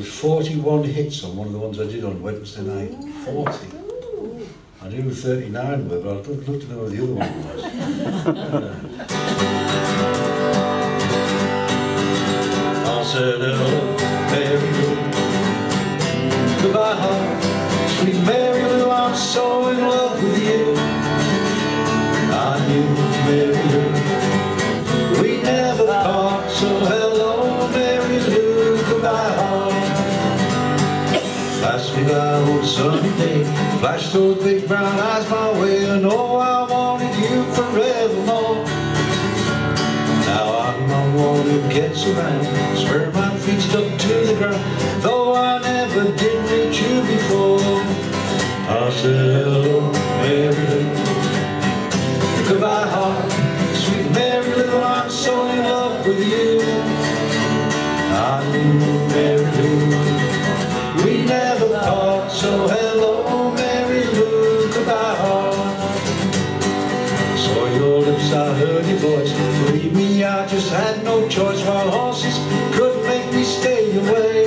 was 41 hits on one of the ones I did on Wednesday night. 40. I knew who 39 were, but I looked looked to know who the other one was. I said, hello, Mary heart. Sweet Mary Flash me by old sunny day. Flash those big brown eyes my way. And oh, I wanted you forevermore. Now I'm the one who gets around, swear my feet stuck to the ground, though I never did meet you before. I said hello, Mary. Goodbye, heart, sweet Mary Lou, I'm so in love with you. I knew Mary I heard your voice. Believe me, I just had no choice. While horses couldn't make me stay away.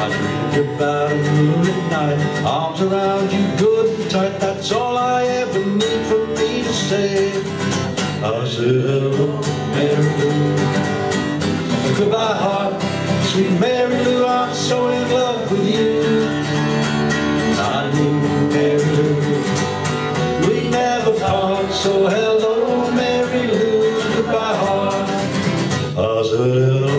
I dreamed about a moonlit night, arms around you, good and tight. That's all I ever need for me to stay. I said hello, Mary. Goodbye, heart, sweet Mary. So hello, Mary Lou, goodbye heart. I said hello,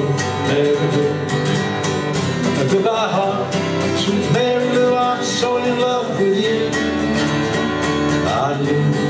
Mary Lou, goodbye heart. Sweet Mary Lou, I'm so in love with you. I knew.